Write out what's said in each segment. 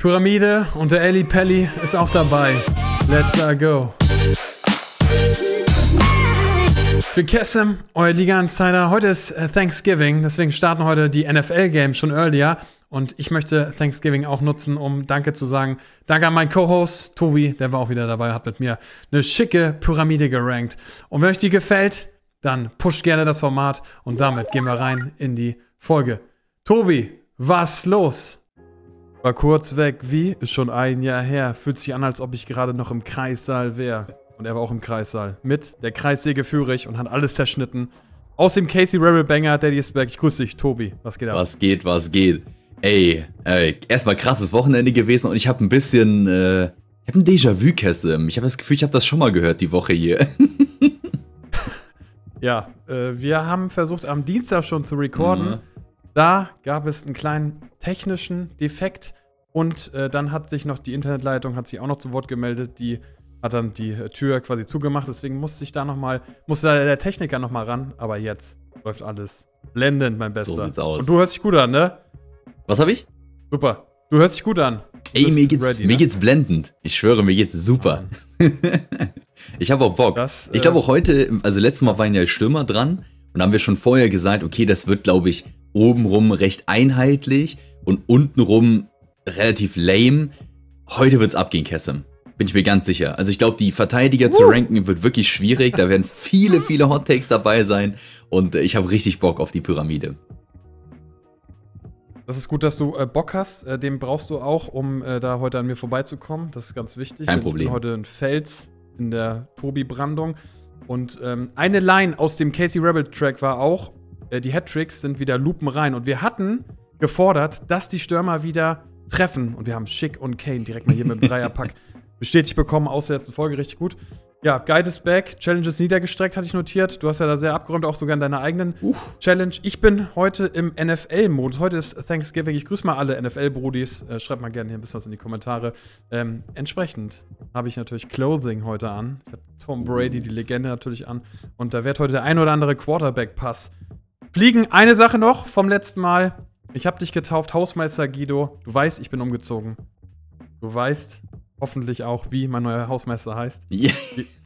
Pyramide und der Ellie Pelli ist auch dabei. Let's uh, go. Bin Kessem, euer Liga-Insider. Heute ist äh, Thanksgiving, deswegen starten heute die NFL-Games schon earlier. Und ich möchte Thanksgiving auch nutzen, um Danke zu sagen. Danke an meinen Co-Host Tobi, der war auch wieder dabei, hat mit mir eine schicke Pyramide gerankt. Und wenn euch die gefällt, dann pusht gerne das Format und damit gehen wir rein in die Folge. Tobi, was los? War kurz weg, wie? Ist schon ein Jahr her. Fühlt sich an, als ob ich gerade noch im Kreissaal wäre. Und er war auch im Kreissaal. Mit der Kreissäge Führig und hat alles zerschnitten. Aus dem Casey Rebel Banger, Daddy ist back. Ich grüße dich, Tobi. Was geht ab? Was geht, was geht? Ey, ey erstmal krasses Wochenende gewesen und ich habe ein bisschen, äh, ich habe ein Déjà-vu, Kessem. Ich habe das Gefühl, ich habe das schon mal gehört die Woche hier. ja, äh, wir haben versucht, am Dienstag schon zu recorden. Mhm. Da gab es einen kleinen technischen Defekt und äh, dann hat sich noch die Internetleitung hat sich auch noch zu Wort gemeldet, die hat dann die äh, Tür quasi zugemacht, deswegen musste ich da noch mal musste da der Techniker noch mal ran, aber jetzt läuft alles blendend, mein Bester. So sieht's aus. Und du hörst dich gut an, ne? Was habe ich? Super. Du hörst dich gut an. Du Ey, mir geht's, ready, mir ne? geht's blendend. Ich schwöre, mir geht's super. ich habe auch Bock. Das, ich glaube äh, auch heute, also letztes Mal waren ja Stürmer dran und haben wir schon vorher gesagt, okay, das wird, glaube ich, obenrum recht einheitlich und untenrum relativ lame. Heute wird's abgehen, Kessem. Bin ich mir ganz sicher. Also ich glaube, die Verteidiger uh. zu ranken wird wirklich schwierig. Da werden viele, viele Hot Takes dabei sein. Und äh, ich habe richtig Bock auf die Pyramide. Das ist gut, dass du äh, Bock hast. Äh, den brauchst du auch, um äh, da heute an mir vorbeizukommen. Das ist ganz wichtig. Kein Problem. Ich bin heute ein Fels in der Tobi-Brandung. Und ähm, eine Line aus dem Casey Rebel Track war auch, äh, die Hattricks sind wieder lupenrein. Und wir hatten gefordert, dass die Stürmer wieder treffen. Und wir haben Schick und Kane direkt mal hier mit dem Dreierpack bestätigt bekommen aus der letzten Folge. Richtig gut. Ja, Guide is back. Challenges niedergestreckt, hatte ich notiert. Du hast ja da sehr abgeräumt, auch sogar in deiner eigenen Uff. Challenge. Ich bin heute im NFL-Modus. Heute ist Thanksgiving. Ich grüße mal alle NFL-Brudis. Äh, schreibt mal gerne hier ein bisschen was in die Kommentare. Ähm, entsprechend habe ich natürlich Clothing heute an. Ich habe Tom Brady, die Legende, natürlich an. Und da wird heute der ein oder andere Quarterback-Pass Fliegen, eine Sache noch vom letzten Mal. Ich habe dich getauft, Hausmeister Guido. Du weißt, ich bin umgezogen. Du weißt hoffentlich auch, wie mein neuer Hausmeister heißt. Ja,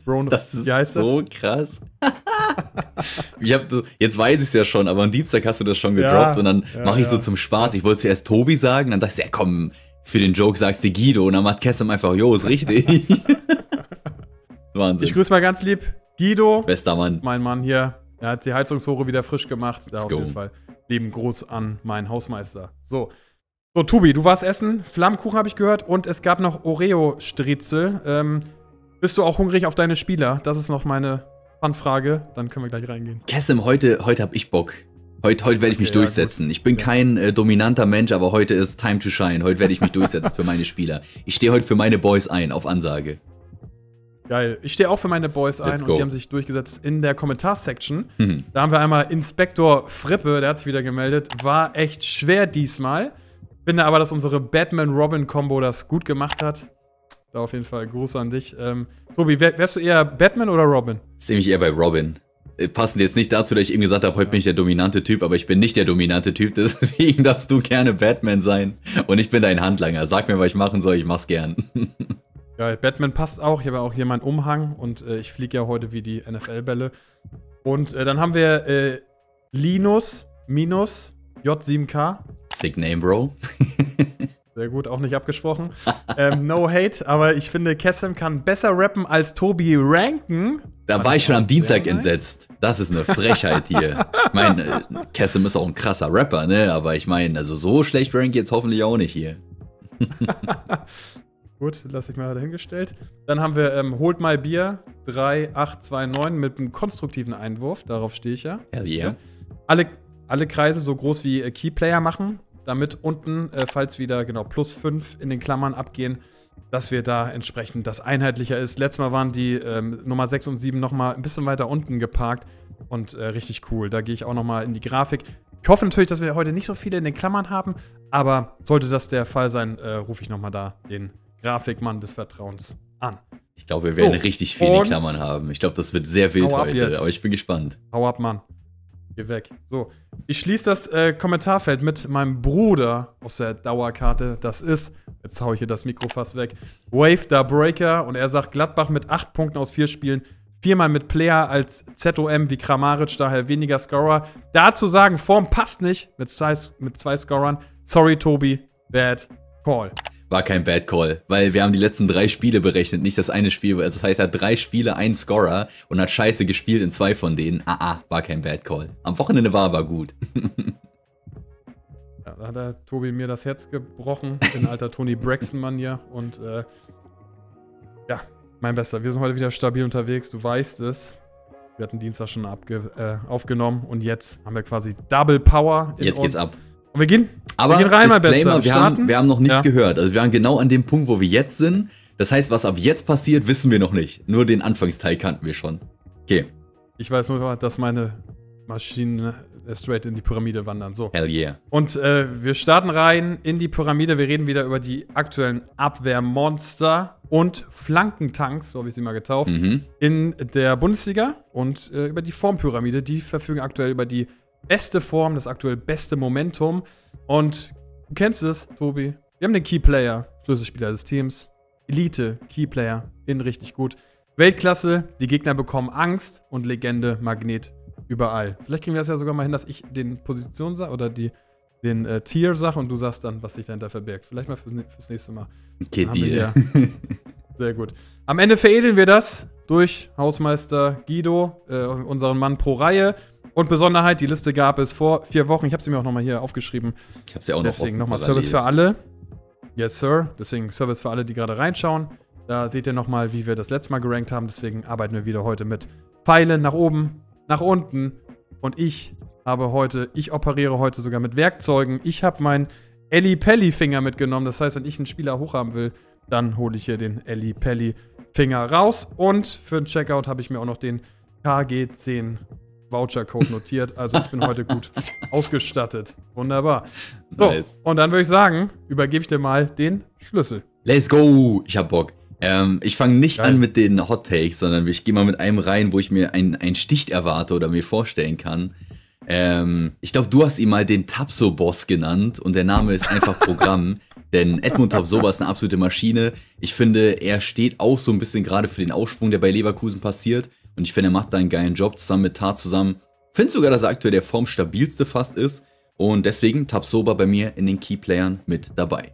Bro, das ist so krass. ich hab, jetzt weiß ich es ja schon, aber am Dienstag hast du das schon gedroppt ja, und dann ja, mache ich so zum Spaß. Ich wollte zuerst Tobi sagen, dann dachte ich, ja komm, für den Joke sagst du Guido und dann macht Kessam einfach, jo, ist richtig. Wahnsinn. Ich grüße mal ganz lieb Guido. Bester Mann. Mein Mann hier. Er hat die Heizungsrohre wieder frisch gemacht. Da auf go. jeden Fall. Lieben Gruß an meinen Hausmeister. So. So, Tubi, du warst essen. Flammkuchen habe ich gehört. Und es gab noch Oreo-Stritzel. Ähm, bist du auch hungrig auf deine Spieler? Das ist noch meine Fun-Frage. Dann können wir gleich reingehen. Kessem, heute, heute habe ich Bock. Heute, heute werde ich mich okay, durchsetzen. Ja, ich bin ja. kein äh, dominanter Mensch, aber heute ist Time to Shine. Heute werde ich mich durchsetzen für meine Spieler. Ich stehe heute für meine Boys ein, auf Ansage. Geil. Ich stehe auch für meine Boys ein Let's und go. die haben sich durchgesetzt in der Kommentarsection. Mhm. Da haben wir einmal Inspektor Frippe, der hat sich wieder gemeldet. War echt schwer diesmal. Finde aber, dass unsere Batman-Robin-Kombo das gut gemacht hat. Da auf jeden Fall Gruß an dich. Ähm, Tobi, wär, wärst du eher Batman oder Robin? Sehe mich eher bei Robin. Äh, passend jetzt nicht dazu, dass ich eben gesagt habe, heute bin ich der dominante Typ, aber ich bin nicht der dominante Typ, deswegen darfst du gerne Batman sein. Und ich bin dein Handlanger. Sag mir, was ich machen soll, ich mach's gern. Geil, Batman passt auch. Ich habe ja auch hier meinen Umhang und äh, ich fliege ja heute wie die NFL-Bälle. Und äh, dann haben wir äh, Linus minus J7K. Sick Name, Bro. Sehr gut, auch nicht abgesprochen. ähm, no hate, aber ich finde, Kessem kann besser rappen als Tobi ranken. Da war ich schon am Dienstag nice. entsetzt. Das ist eine Frechheit hier. ich meine, äh, Kessem ist auch ein krasser Rapper, ne? Aber ich meine, also so schlecht rank jetzt hoffentlich auch nicht hier. Gut, lasse ich mal dahingestellt. Dann haben wir ähm, Holt mal Bier 3829 mit einem konstruktiven Einwurf. Darauf stehe ich ja. Ja, yeah. Alle, alle Kreise so groß wie äh, Keyplayer machen, damit unten, äh, falls wieder genau plus 5 in den Klammern abgehen, dass wir da entsprechend das einheitlicher ist. Letztes Mal waren die ähm, Nummer 6 und 7 nochmal ein bisschen weiter unten geparkt und äh, richtig cool. Da gehe ich auch nochmal in die Grafik. Ich hoffe natürlich, dass wir heute nicht so viele in den Klammern haben, aber sollte das der Fall sein, äh, rufe ich nochmal da den Grafikmann des Vertrauens an. Ich glaube, wir werden so, richtig viele Klammern haben. Ich glaube, das wird sehr wild heute, aber ich bin gespannt. Hau ab, Mann. Geh weg. So, ich schließe das äh, Kommentarfeld mit meinem Bruder aus der Dauerkarte. Das ist, jetzt hau ich hier das Mikro fast weg, Wave the Breaker. Und er sagt Gladbach mit 8 Punkten aus 4 Spielen. Viermal mit Player als ZOM wie Kramaric, daher weniger Scorer. Dazu sagen, Form passt nicht mit zwei, mit zwei Scorern. Sorry, Tobi, bad call war kein Bad Call, weil wir haben die letzten drei Spiele berechnet, nicht das eine Spiel. Also das heißt, er hat drei Spiele, einen Scorer und hat scheiße gespielt in zwei von denen. Ah, ah, war kein Bad Call. Am Wochenende war aber gut. ja, da hat der Tobi mir das Herz gebrochen, in alter Tony Braxton-Manier. Und äh, ja, mein Bester, wir sind heute wieder stabil unterwegs, du weißt es. Wir hatten Dienstag schon äh, aufgenommen und jetzt haben wir quasi Double Power. jetzt uns. geht's ab. Und wir gehen, Aber wir gehen rein, mein wir haben, wir haben noch nichts ja. gehört. Also wir waren genau an dem Punkt, wo wir jetzt sind. Das heißt, was ab jetzt passiert, wissen wir noch nicht. Nur den Anfangsteil kannten wir schon. Okay. Ich weiß nur, dass meine Maschinen äh, straight in die Pyramide wandern. So. Hell yeah. Und äh, wir starten rein in die Pyramide. Wir reden wieder über die aktuellen Abwehrmonster und Flankentanks, so habe ich sie mal getauft, mhm. in der Bundesliga und äh, über die Formpyramide. Die verfügen aktuell über die beste Form, das aktuell beste Momentum. Und du kennst es, Tobi. Wir haben den Keyplayer, Schlüsselspieler des Teams. Elite, Keyplayer, in richtig gut. Weltklasse, die Gegner bekommen Angst und Legende, Magnet überall. Vielleicht kriegen wir das ja sogar mal hin, dass ich den Position sage oder die, den äh, Tier sage und du sagst dann, was sich dahinter verbirgt. Vielleicht mal fürs, fürs nächste Mal. Okay, Deal. Sehr gut. Am Ende veredeln wir das durch Hausmeister Guido, äh, unseren Mann pro Reihe. Und Besonderheit, die Liste gab es vor vier Wochen. Ich habe sie mir auch nochmal hier aufgeschrieben. Ich habe sie auch noch Deswegen nochmal Service für alle. Yes, Sir. Deswegen Service für alle, die gerade reinschauen. Da seht ihr nochmal, wie wir das letzte Mal gerankt haben. Deswegen arbeiten wir wieder heute mit Pfeilen nach oben, nach unten. Und ich habe heute, ich operiere heute sogar mit Werkzeugen. Ich habe meinen Ellie Pelli Finger mitgenommen. Das heißt, wenn ich einen Spieler hochhaben will, dann hole ich hier den Ellie Pelli Finger raus. Und für den Checkout habe ich mir auch noch den KG10 Voucher-Code notiert. Also ich bin heute gut ausgestattet. Wunderbar. So, nice. und dann würde ich sagen, übergebe ich dir mal den Schlüssel. Let's go! Ich hab Bock. Ähm, ich fange nicht Geil. an mit den Hot Takes, sondern ich gehe mal mit einem rein, wo ich mir einen Stich erwarte oder mir vorstellen kann. Ähm, ich glaube, du hast ihn mal den Tapso-Boss genannt und der Name ist einfach Programm. Denn Edmund Tapsoba ist eine absolute Maschine. Ich finde, er steht auch so ein bisschen gerade für den Aufsprung, der bei Leverkusen passiert. Und ich finde, er macht da einen geilen Job zusammen mit Tar zusammen. Finde sogar, dass er aktuell der formstabilste fast ist. Und deswegen Tabsoba bei mir in den Keyplayern mit dabei.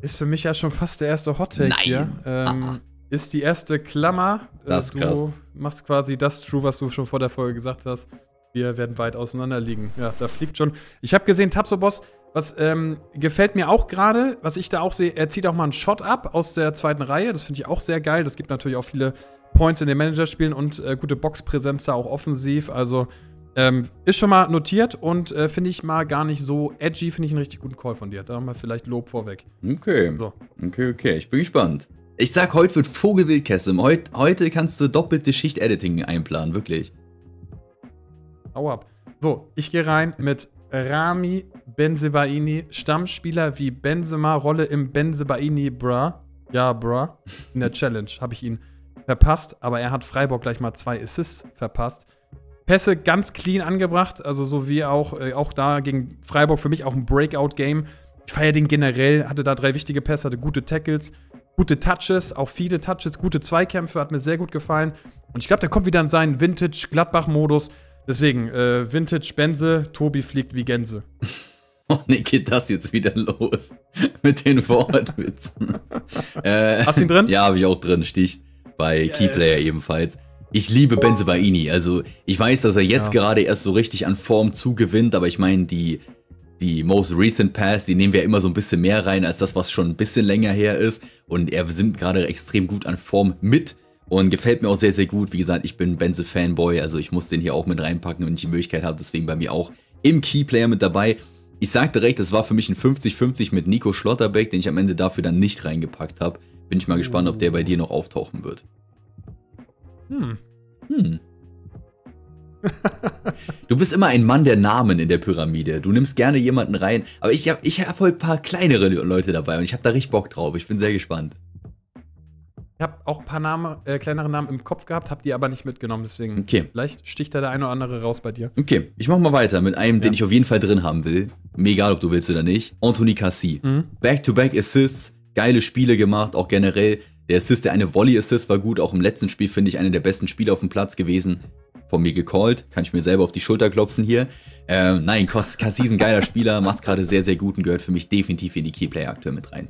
Ist für mich ja schon fast der erste Hottake Nein. hier. Ähm, ah. Ist die erste Klammer. Äh, das ist du krass. machst quasi das True, was du schon vor der Folge gesagt hast. Wir werden weit auseinander liegen. Ja, da fliegt schon. Ich habe gesehen, Tapsobos was ähm, gefällt mir auch gerade, was ich da auch sehe, er zieht auch mal einen Shot ab aus der zweiten Reihe. Das finde ich auch sehr geil. Das gibt natürlich auch viele Points in den Managerspielen und äh, gute Boxpräsenz da auch offensiv. Also ähm, ist schon mal notiert und äh, finde ich mal gar nicht so edgy. Finde ich einen richtig guten Call von dir. Da haben wir vielleicht Lob vorweg. Okay. So. Okay, okay. Ich bin gespannt. Ich sag, heute wird Vogelwildkessel. Heut, heute kannst du doppelte Schicht-Editing einplanen, wirklich. Hau ab. So, ich gehe rein mit Rami Benzebaini, Stammspieler wie Benzema, Rolle im Benzebaini, bra. Ja, bra. In der Challenge habe ich ihn verpasst, aber er hat Freiburg gleich mal zwei Assists verpasst. Pässe ganz clean angebracht, also so wie auch, äh, auch da gegen Freiburg für mich auch ein Breakout-Game. Ich feiere den generell, hatte da drei wichtige Pässe, hatte gute Tackles, gute Touches, auch viele Touches, gute Zweikämpfe, hat mir sehr gut gefallen. Und ich glaube, der kommt wieder in seinen Vintage-Gladbach-Modus. Deswegen, äh, Vintage Benze, Tobi fliegt wie Gänse. Oh ne, geht das jetzt wieder los? Mit den Wortwitzen. äh, Hast du ihn drin? Ja, habe ich auch drin. Sticht bei yes. Keyplayer ebenfalls. Ich liebe Benze Baini. Also, ich weiß, dass er jetzt ja. gerade erst so richtig an Form zugewinnt, aber ich meine, die, die Most Recent Pass, die nehmen wir immer so ein bisschen mehr rein als das, was schon ein bisschen länger her ist. Und er sind gerade extrem gut an Form mit. Und gefällt mir auch sehr, sehr gut. Wie gesagt, ich bin Benze-Fanboy, also ich muss den hier auch mit reinpacken, wenn ich die Möglichkeit habe. Deswegen bei mir auch im Keyplayer mit dabei. Ich sag direkt, es war für mich ein 50-50 mit Nico Schlotterbeck, den ich am Ende dafür dann nicht reingepackt habe. Bin ich mal gespannt, ob der bei dir noch auftauchen wird. Hm. Hm. du bist immer ein Mann der Namen in der Pyramide. Du nimmst gerne jemanden rein. Aber ich habe ich hab heute ein paar kleinere Leute dabei und ich habe da richtig Bock drauf. Ich bin sehr gespannt. Ich habe auch ein paar Namen, äh, kleinere Namen im Kopf gehabt, habe die aber nicht mitgenommen. Deswegen okay. vielleicht sticht da der eine oder andere raus bei dir. Okay, ich mache mal weiter mit einem, ja. den ich auf jeden Fall drin haben will. Mir egal, ob du willst oder nicht. Anthony Cassie. Mhm. Back-to-back Assists, geile Spiele gemacht, auch generell. Der Assist, der eine Volley-Assist war gut. Auch im letzten Spiel finde ich einer der besten Spieler auf dem Platz gewesen. Von mir gecallt. Kann ich mir selber auf die Schulter klopfen hier. Ähm, nein, Cassie ist ein geiler Spieler, macht gerade sehr, sehr gut und gehört für mich definitiv in die Keyplayer aktuell mit rein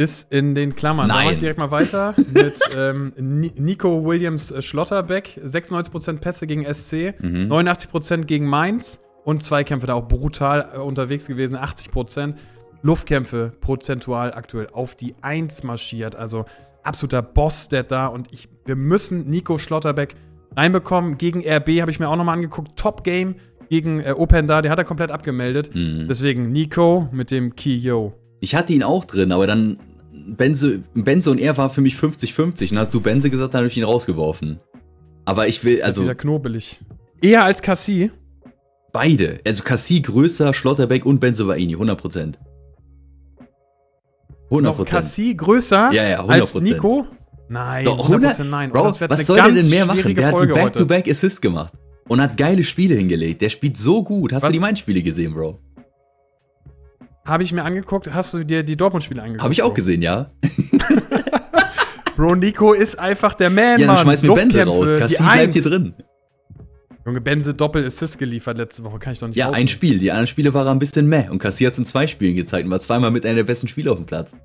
ist in den Klammern. Nein. Da mache ich direkt mal weiter mit ähm, Nico Williams äh, Schlotterbeck. 96% Pässe gegen SC, mhm. 89% gegen Mainz und Zweikämpfe da auch brutal äh, unterwegs gewesen, 80%. Luftkämpfe prozentual aktuell auf die 1 marschiert. Also absoluter Boss, der da. Und ich, wir müssen Nico Schlotterbeck reinbekommen. Gegen RB habe ich mir auch nochmal angeguckt. Top Game gegen äh, Open da, der hat er komplett abgemeldet. Mhm. Deswegen Nico mit dem Kiyo. Ich hatte ihn auch drin, aber dann Benze, Benze und er war für mich 50-50. Und hast du Benze gesagt, dann habe ich ihn rausgeworfen. Aber ich will, also. Wieder knobelig. Eher als Cassie? Beide. Also Cassie größer, Schlotterbeck und Benze Baini, 100%. 100%. Cassie größer ja, ja, 100%. als Nico? Nein, Doch, 100%, nein. Bro, was soll der denn mehr machen? Der Folge hat einen Back-to-Back-Assist gemacht und hat geile Spiele hingelegt. Der spielt so gut. Hast was? du die Main-Spiele gesehen, Bro? Habe ich mir angeguckt. Hast du dir die Dortmund-Spiele angeguckt? Habe ich auch gesehen, ja. Bro, Nico ist einfach der Man, Ja, dann Mann. schmeiß mir Benze raus. Cassie bleibt hier drin. Junge, Benze Doppel-Assist geliefert letzte Woche. Kann ich doch nicht Ja, rausnehmen. ein Spiel. Die anderen Spiele waren ein bisschen meh. Und Cassie hat es in zwei Spielen gezeigt und war zweimal mit einer der besten Spiele auf dem Platz.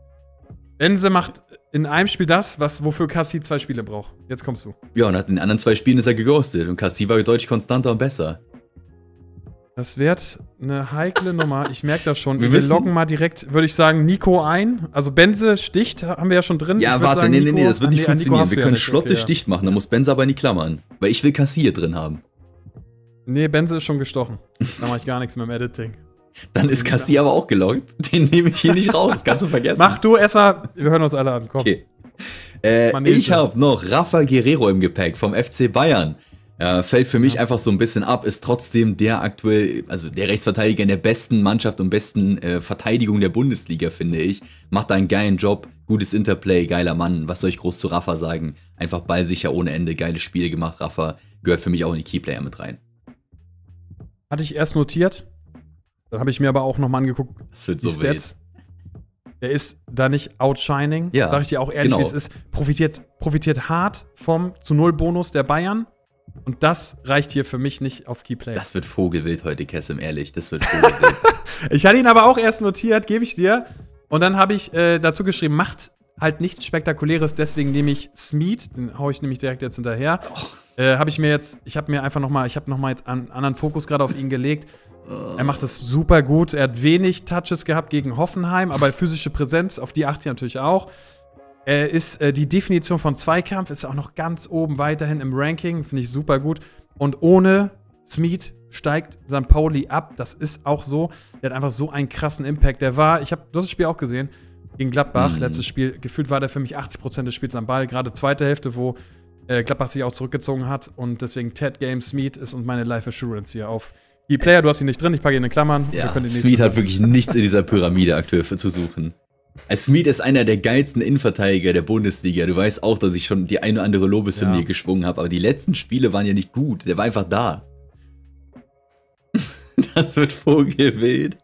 Benze macht in einem Spiel das, was, wofür Cassie zwei Spiele braucht. Jetzt kommst du. Ja, und in den anderen zwei Spielen ist er geghostet. Und Cassie war deutlich konstanter und besser. Das wird eine heikle Nummer. Ich merke das schon. Wir, wir loggen mal direkt, würde ich sagen, Nico ein. Also Benze sticht, haben wir ja schon drin. Ja, warte, sagen, nee, nee, nee, das wird nicht nee, funktionieren. Wir können ja Schlotte okay, Sticht machen, dann muss Benze aber in die Klammern. Weil ich will Kassier drin haben. Nee, Benze ist schon gestochen. Da mache ich gar nichts mehr im Editing. Dann ist Kassier aber auch geloggt. Den nehme ich hier nicht raus. Das kannst du vergessen. Mach du erstmal, wir hören uns alle an. Komm. Okay. Äh, ich habe noch Rafa Guerrero im Gepäck vom FC Bayern. Ja, fällt für mich ja. einfach so ein bisschen ab, ist trotzdem der aktuell, also der Rechtsverteidiger in der besten Mannschaft und besten äh, Verteidigung der Bundesliga, finde ich. Macht einen geilen Job, gutes Interplay, geiler Mann. Was soll ich groß zu Rafa sagen? Einfach ballsicher ohne Ende, geiles Spiel gemacht. Rafa gehört für mich auch in die Keyplayer mit rein. Hatte ich erst notiert. Dann habe ich mir aber auch nochmal angeguckt. Das wird so wild. Der ist da nicht outshining. Ja, sag ich dir auch ehrlich, genau. wie es ist. Profitiert, profitiert hart vom zu Null Bonus der Bayern und das reicht hier für mich nicht auf Keyplay. Das wird Vogelwild heute, Kessim, ehrlich. Das wird Vogelwild. ich hatte ihn aber auch erst notiert, gebe ich dir. Und dann habe ich äh, dazu geschrieben, macht halt nichts Spektakuläres, deswegen nehme ich Smeed, den haue ich nämlich direkt jetzt hinterher. Oh. Äh, habe ich mir jetzt, ich habe mir einfach noch mal, ich habe noch mal jetzt einen anderen Fokus gerade auf ihn gelegt. Oh. Er macht das super gut. Er hat wenig Touches gehabt gegen Hoffenheim, aber physische Präsenz, auf die achte ich natürlich auch. Er ist äh, die Definition von Zweikampf, ist auch noch ganz oben weiterhin im Ranking, finde ich super gut. Und ohne Smeed steigt St. Pauli ab. Das ist auch so. Der hat einfach so einen krassen Impact. Der war, ich habe das Spiel auch gesehen, gegen Gladbach, mhm. letztes Spiel. Gefühlt war der für mich 80% des Spiels am Ball. Gerade zweite Hälfte, wo äh, Gladbach sich auch zurückgezogen hat. Und deswegen Ted Game Smeed ist und meine Life Assurance hier auf die Player. Du hast ihn nicht drin, ich packe ihn in Klammern. Ja, Smeed hat wirklich nichts in dieser Pyramide aktuell für zu suchen. Smith ist einer der geilsten Innenverteidiger der Bundesliga. Du weißt auch, dass ich schon die eine oder andere Lobeshymne ja. geschwungen habe, aber die letzten Spiele waren ja nicht gut. Der war einfach da. das wird Vogelwild.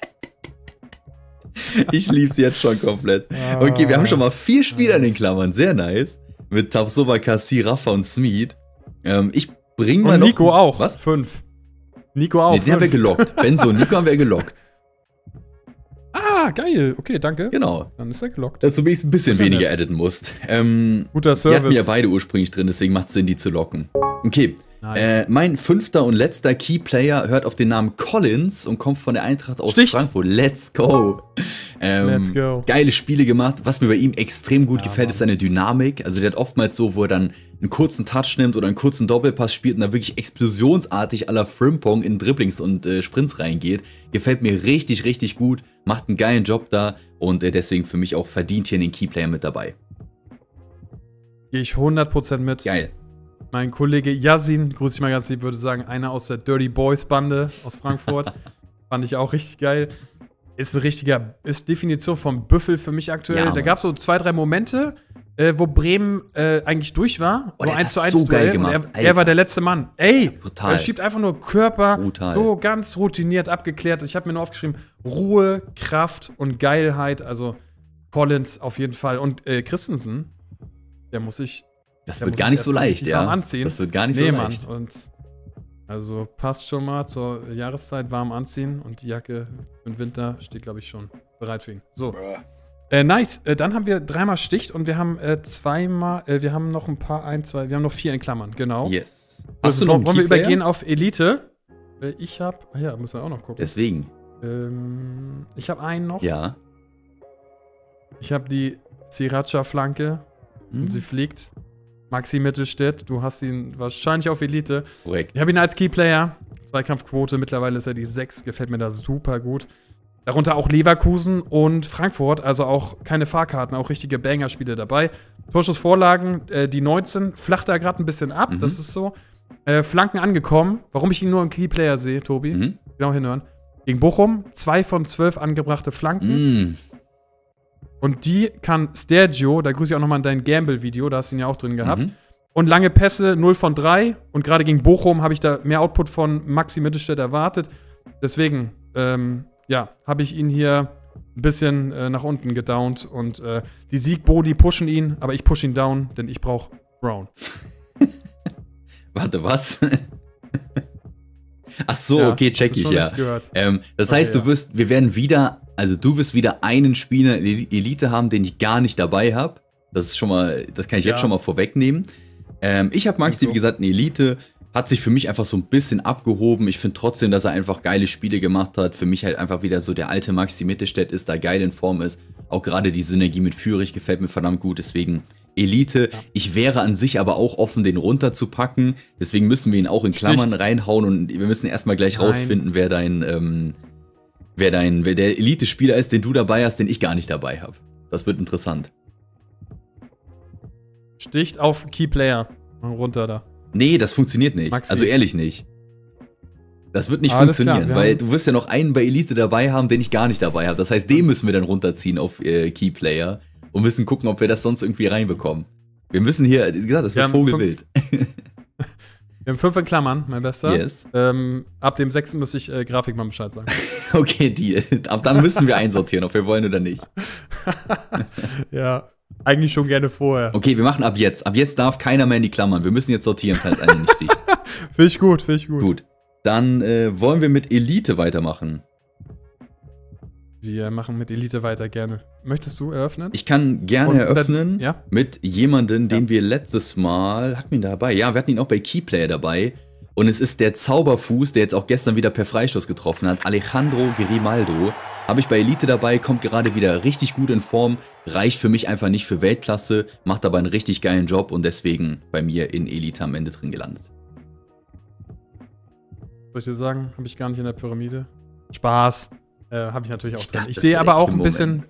Ich lieb's jetzt schon komplett. Okay, wir haben schon mal vier Spieler in den Klammern. Sehr nice. Mit Tapsova, Kassi, Rafa und Smith. Ähm, ich bring mal und noch. Nico auch. Was? Fünf. Nico auch. Nee, den haben wir gelockt. Benzo und Nico haben wir gelockt. Ah, geil. Okay, danke. Genau. Dann ist er gelockt. Dass du wenigstens ein bisschen weniger nett. editen musst. Ähm, Guter Service. Die hatten ja beide ursprünglich drin, deswegen macht es Sinn, die zu locken. Okay. Nice. Äh, mein fünfter und letzter Keyplayer hört auf den Namen Collins und kommt von der Eintracht aus Sticht. Frankfurt. Let's go. Ähm, Let's go. Geile Spiele gemacht. Was mir bei ihm extrem gut ja, gefällt, Mann. ist seine Dynamik. Also der hat oftmals so, wo er dann einen kurzen Touch nimmt oder einen kurzen Doppelpass spielt und da wirklich explosionsartig aller Frimpong in Dribblings und äh, Sprints reingeht. Gefällt mir richtig, richtig gut. Macht einen geilen Job da und äh, deswegen für mich auch verdient hier in den Keyplayer mit dabei. Gehe ich 100% mit. Geil. Mein Kollege Yasin, grüße ich mal ganz lieb, würde sagen, einer aus der Dirty Boys Bande aus Frankfurt. Fand ich auch richtig geil. ist ein richtiger, ist Definition vom Büffel für mich aktuell. Ja, da gab es so zwei, drei Momente, äh, wo Bremen äh, eigentlich durch war. Oh, so 1 zu 1 so geil gemacht. Er, er, war der letzte Mann. Ey, Brutal. er schiebt einfach nur Körper Brutal. so ganz routiniert abgeklärt. Ich habe mir nur aufgeschrieben, Ruhe, Kraft und Geilheit. Also Collins auf jeden Fall. Und äh, Christensen, der muss ich. Das wird gar nicht so leicht, ja. Anziehen. Das wird gar nicht nee, so leicht. Mann. Und also passt schon mal zur Jahreszeit warm anziehen und die Jacke im Winter steht, glaube ich, schon bereit für ihn. So. Äh, nice. Äh, dann haben wir dreimal Sticht und wir haben äh, zweimal, äh, wir haben noch ein paar, ein, zwei, wir haben noch vier in Klammern, genau. Yes. Hast also, du noch wollen wir übergehen auf Elite? Äh, ich habe, ah ja, müssen wir auch noch gucken. Deswegen. Ähm, ich habe einen noch. Ja. Ich habe die Sriracha-Flanke hm. und sie fliegt. Maxi Mittelstädt, du hast ihn wahrscheinlich auf Elite. Korrekt. Ich habe ihn als Keyplayer. Zweikampfquote, mittlerweile ist er die 6, gefällt mir da super gut. Darunter auch Leverkusen und Frankfurt, also auch keine Fahrkarten, auch richtige Banger-Spiele dabei. Torschussvorlagen, äh, die 19, flacht da gerade ein bisschen ab, mhm. das ist so. Äh, Flanken angekommen, warum ich ihn nur im Keyplayer sehe, Tobi, mhm. genau hinhören. Gegen Bochum, zwei von zwölf angebrachte Flanken. Mhm. Und die kann Stergio, da grüße ich auch nochmal in dein Gamble-Video, da hast du ihn ja auch drin gehabt. Mhm. Und lange Pässe 0 von 3. Und gerade gegen Bochum habe ich da mehr Output von Maxi Mittelstädt erwartet. Deswegen, ähm, ja, habe ich ihn hier ein bisschen äh, nach unten gedownt. Und äh, die Sieg-Bodi pushen ihn, aber ich push ihn down, denn ich brauche Brown. Warte, was? Ach so, ja, okay, check ich, ja. Ähm, das okay, heißt, du wirst, wir werden wieder also du wirst wieder einen Spieler in Elite haben, den ich gar nicht dabei habe. Das ist schon mal, das kann ich ja. jetzt schon mal vorwegnehmen. Ähm, ich habe Maxi, wie gesagt, in Elite. Hat sich für mich einfach so ein bisschen abgehoben. Ich finde trotzdem, dass er einfach geile Spiele gemacht hat. Für mich halt einfach wieder so der alte Maxi Mittelstädt ist, da geil in Form ist. Auch gerade die Synergie mit Führig gefällt mir verdammt gut. Deswegen Elite. Ja. Ich wäre an sich aber auch offen, den runterzupacken. Deswegen müssen wir ihn auch in Klammern Schlicht. reinhauen und wir müssen erstmal gleich Nein. rausfinden, wer dein ähm, wer dein, wer der Elite-Spieler ist, den du dabei hast, den ich gar nicht dabei habe. Das wird interessant. Sticht auf Keyplayer. Runter da. Nee, das funktioniert nicht. Maxi. Also ehrlich nicht. Das wird nicht Alles funktionieren, klar, weil du wirst ja noch einen bei Elite dabei haben, den ich gar nicht dabei habe. Das heißt, den müssen wir dann runterziehen auf äh, Keyplayer und müssen gucken, ob wir das sonst irgendwie reinbekommen. Wir müssen hier, wie gesagt, das wird Vogelwild. Wir haben fünf in Klammern, mein Bester. Yes. Ähm, ab dem sechsten muss ich äh, Grafik mal Bescheid sagen. okay, Deal. Ab dann müssen wir einsortieren, ob wir wollen oder nicht. ja, eigentlich schon gerne vorher. Okay, wir machen ab jetzt. Ab jetzt darf keiner mehr in die Klammern. Wir müssen jetzt sortieren, falls einer nicht sticht. finde ich gut, finde ich gut. Gut. Dann äh, wollen wir mit Elite weitermachen. Wir machen mit Elite weiter gerne. Möchtest du eröffnen? Ich kann gerne Und, eröffnen ja? mit jemandem, den ja. wir letztes Mal, hatten wir ihn dabei? Ja, wir hatten ihn auch bei Keyplayer dabei. Und es ist der Zauberfuß, der jetzt auch gestern wieder per Freistoß getroffen hat. Alejandro Grimaldo. Habe ich bei Elite dabei, kommt gerade wieder richtig gut in Form. Reicht für mich einfach nicht für Weltklasse, macht aber einen richtig geilen Job und deswegen bei mir in Elite am Ende drin gelandet. Soll ich dir sagen, habe ich gar nicht in der Pyramide. Spaß. Äh, Habe ich natürlich auch ich drin. ich sehe aber auch ein bisschen.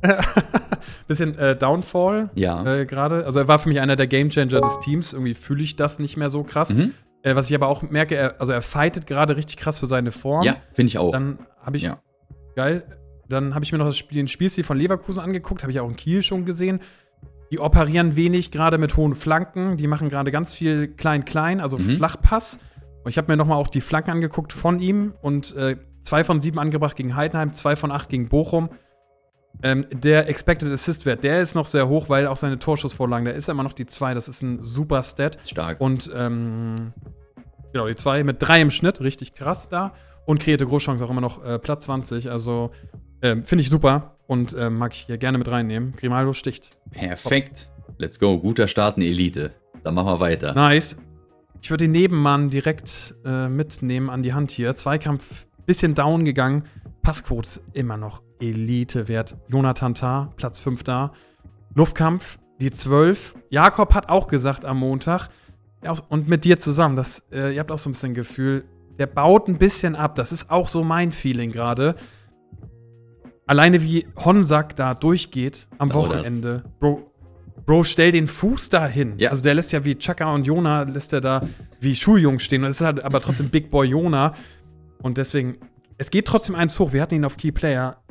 bisschen äh, Downfall ja. äh, gerade. Also er war für mich einer der Gamechanger des Teams. Irgendwie fühle ich das nicht mehr so krass. Mhm. Äh, was ich aber auch merke, er, also er fightet gerade richtig krass für seine Form. Ja, finde ich auch. Dann habe ich. Ja. Geil. Dann habe ich mir noch das Spiel, den Spielstil von Leverkusen angeguckt. Habe ich auch in Kiel schon gesehen. Die operieren wenig, gerade mit hohen Flanken. Die machen gerade ganz viel Klein-Klein, also mhm. Flachpass. Und ich habe mir nochmal auch die Flanken angeguckt von ihm und äh, Zwei von sieben angebracht gegen Heidenheim, zwei von acht gegen Bochum. Ähm, der Expected Assist-Wert, der ist noch sehr hoch, weil auch seine Torschussvorlagen, da ist immer noch die zwei, das ist ein super Stat. Stark. Und ähm, genau, die zwei mit drei im Schnitt, richtig krass da. Und kreierte Großchance auch immer noch äh, Platz 20. Also ähm, finde ich super und äh, mag ich hier gerne mit reinnehmen. Grimaldo sticht. Perfekt. Top. Let's go. Guter Start in Elite. Dann machen wir weiter. Nice. Ich würde den Nebenmann direkt äh, mitnehmen an die Hand hier. Zweikampf bisschen down gegangen. Passquote immer noch Elite-Wert. Jonathan Tah, Platz 5 da. Luftkampf, die 12. Jakob hat auch gesagt am Montag, und mit dir zusammen, das, äh, ihr habt auch so ein bisschen Gefühl, der baut ein bisschen ab. Das ist auch so mein Feeling gerade. Alleine wie Honsack da durchgeht am oh, Wochenende. Bro, Bro, stell den Fuß da hin. Ja. Also der lässt ja wie Chaka und Jona, lässt er da wie Schuljung stehen. Und es ist halt aber trotzdem Big Boy Jona. Und deswegen es geht trotzdem eins hoch. Wir hatten ihn auf Key Player.